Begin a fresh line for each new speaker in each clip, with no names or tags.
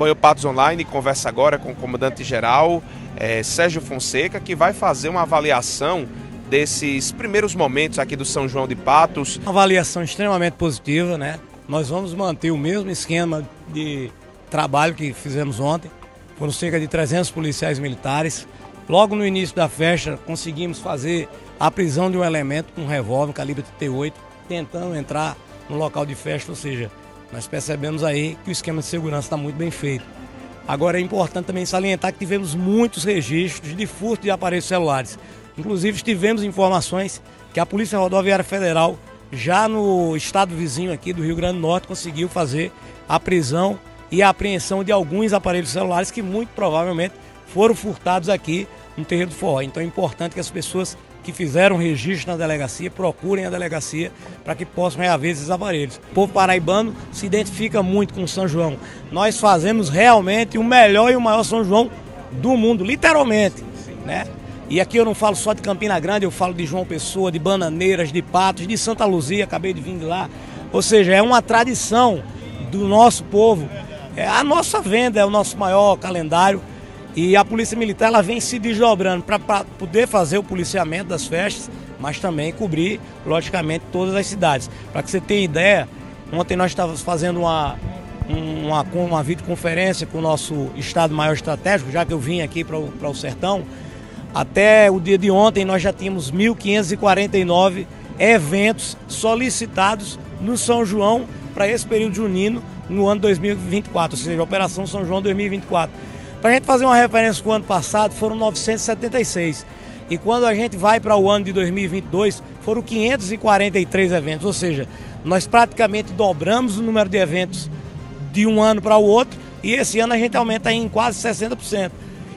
Banho Patos Online conversa agora com o comandante-geral é, Sérgio Fonseca, que vai fazer uma avaliação desses primeiros momentos aqui do São João de Patos.
Uma avaliação extremamente positiva, né? Nós vamos manter o mesmo esquema de trabalho que fizemos ontem. Foram cerca de 300 policiais militares. Logo no início da festa, conseguimos fazer a prisão de um elemento com um revólver calibre 38, tentando entrar no local de festa, ou seja, nós percebemos aí que o esquema de segurança está muito bem feito. Agora é importante também salientar que tivemos muitos registros de furto de aparelhos celulares. Inclusive tivemos informações que a Polícia Rodoviária Federal, já no estado vizinho aqui do Rio Grande do Norte, conseguiu fazer a prisão e a apreensão de alguns aparelhos celulares que muito provavelmente foram furtados aqui no terreiro do forró. Então é importante que as pessoas que fizeram registro na delegacia procurem a delegacia para que possam reaver esses aparelhos. O povo paraibano se identifica muito com São João. Nós fazemos realmente o melhor e o maior São João do mundo, literalmente, né? E aqui eu não falo só de Campina Grande, eu falo de João Pessoa, de Bananeiras, de Patos, de Santa Luzia, acabei de vir de lá. Ou seja, é uma tradição do nosso povo. É a nossa venda é o nosso maior calendário e a Polícia Militar ela vem se desdobrando para poder fazer o policiamento das festas, mas também cobrir, logicamente, todas as cidades. Para que você tenha ideia, ontem nós estávamos fazendo uma, uma, uma videoconferência com o nosso Estado Maior Estratégico, já que eu vim aqui para o, o Sertão. Até o dia de ontem nós já tínhamos 1.549 eventos solicitados no São João para esse período junino no ano 2024, ou seja, Operação São João 2024. Para a gente fazer uma referência com o ano passado, foram 976. E quando a gente vai para o ano de 2022, foram 543 eventos. Ou seja, nós praticamente dobramos o número de eventos de um ano para o outro. E esse ano a gente aumenta em quase 60%.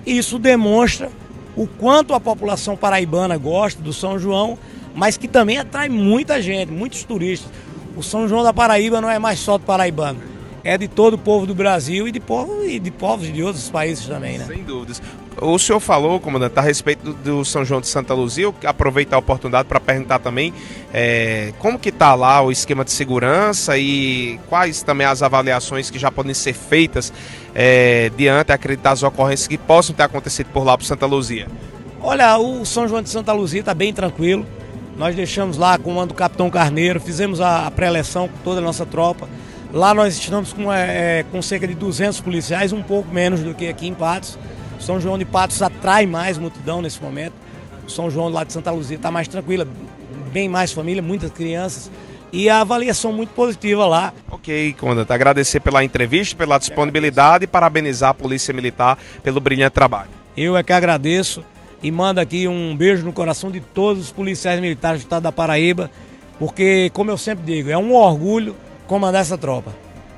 Isso demonstra o quanto a população paraibana gosta do São João, mas que também atrai muita gente, muitos turistas. O São João da Paraíba não é mais só do paraibano é de todo o povo do Brasil e de, povo, e de povos de outros países também, né?
Sem dúvidas. O senhor falou, comandante, a respeito do, do São João de Santa Luzia, eu aproveito a oportunidade para perguntar também é, como que está lá o esquema de segurança e quais também as avaliações que já podem ser feitas é, diante das ocorrências que possam ter acontecido por lá para Santa Luzia.
Olha, o São João de Santa Luzia está bem tranquilo. Nós deixamos lá com o mando do Capitão Carneiro, fizemos a, a pré-eleção com toda a nossa tropa. Lá nós estamos com, é, é, com cerca de 200 policiais, um pouco menos do que aqui em Patos. São João de Patos atrai mais multidão nesse momento. São João lá de Santa Luzia está mais tranquila, bem mais família, muitas crianças. E a avaliação muito positiva lá.
Ok, comandante. Agradecer pela entrevista, pela disponibilidade e parabenizar a Polícia Militar pelo brilhante trabalho.
Eu é que agradeço e mando aqui um beijo no coração de todos os policiais militares do estado da Paraíba, porque, como eu sempre digo, é um orgulho comandar essa tropa.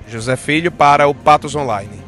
José Filho para o Patos Online.